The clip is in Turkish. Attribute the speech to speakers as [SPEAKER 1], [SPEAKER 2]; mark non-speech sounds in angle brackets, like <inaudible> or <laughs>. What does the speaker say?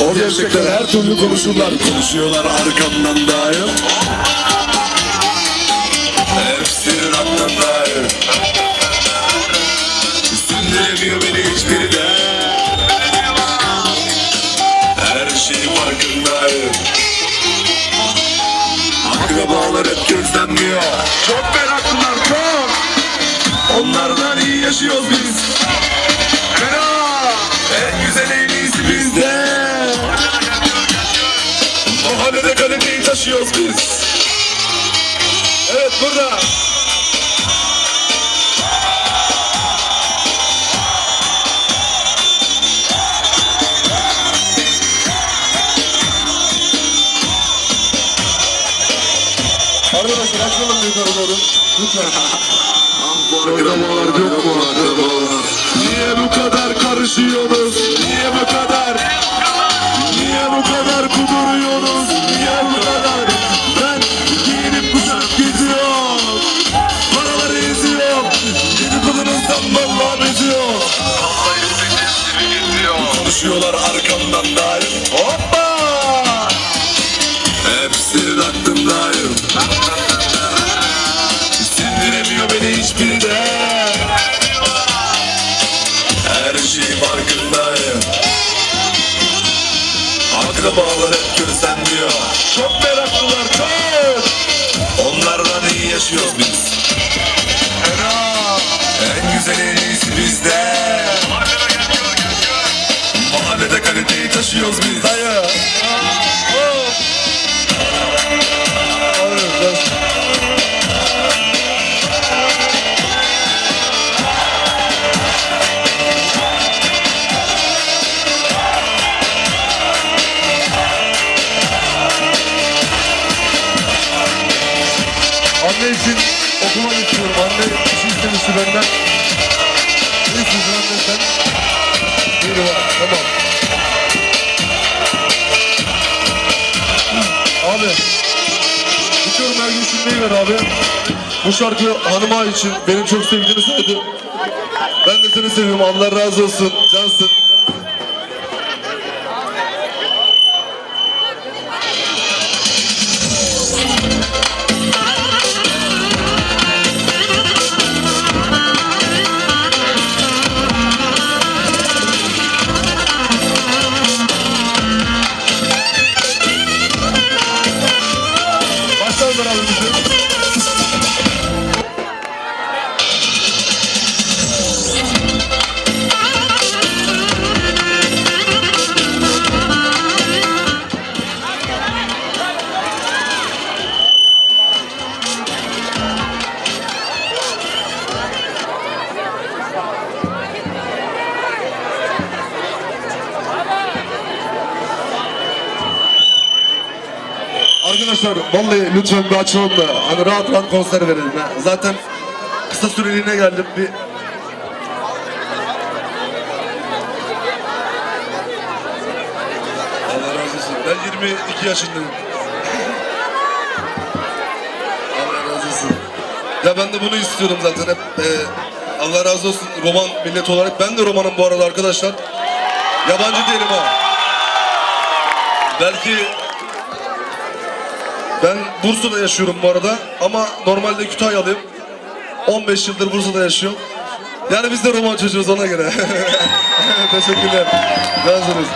[SPEAKER 1] O gerçekler her türlü konuşurlar.
[SPEAKER 2] Konuşuyorlar arkamdan dair. Hepsi raktan dair. Sindiremiyor beni hiçbiri de. Her şeyin farkındayım Akrabalar hep gözlemliyor. Çok meraklılar çok. Onlardan iyi yaşıyoruz biz. Fena. En güzel en iyisi bizde kaliteyi taşıyoruz biz. Evet burada.
[SPEAKER 1] Arkadaşlar açalım yukarı doğru. Lütfen.
[SPEAKER 2] Akrabalar yok mu akrabalar Niye bu kadar karışıyorsunuz Akrabalar hep gözlemliyor Çok meraklılar çok Onlardan iyi yaşıyoruz biz? Fena En güzel en iyisi bizde. Mahallede kaliteyi taşıyoruz biz. Dayı
[SPEAKER 1] Anne için okumak istiyorum Anne bir şey istemişti benden. Ne istiyorsun anne sen? Buyur bak tamam. Abi Bitiyorum her gün şunu ver abi. Bu şarkı hanıma için benim çok sevdiğini söyledi Ben de seni seviyorum. Allah razı olsun. Cansın Arkadaşlar vallahi lütfen bir açalım da hani rahat rahat konser verelim ha. Zaten kısa süreliğine geldim bir Allah razı olsun. Ben 22 yaşındayım. Allah razı olsun. Ya ben de bunu istiyorum zaten hep. e, Allah razı olsun roman millet olarak. Ben de romanım bu arada arkadaşlar. Yabancı değilim ha. Belki ben Bursa'da yaşıyorum bu arada ama normalde Kütahyalıyım. 15 yıldır Bursa'da yaşıyorum. Yani biz de roman çocuğuz ona göre. <laughs> Teşekkürler. Razısınız.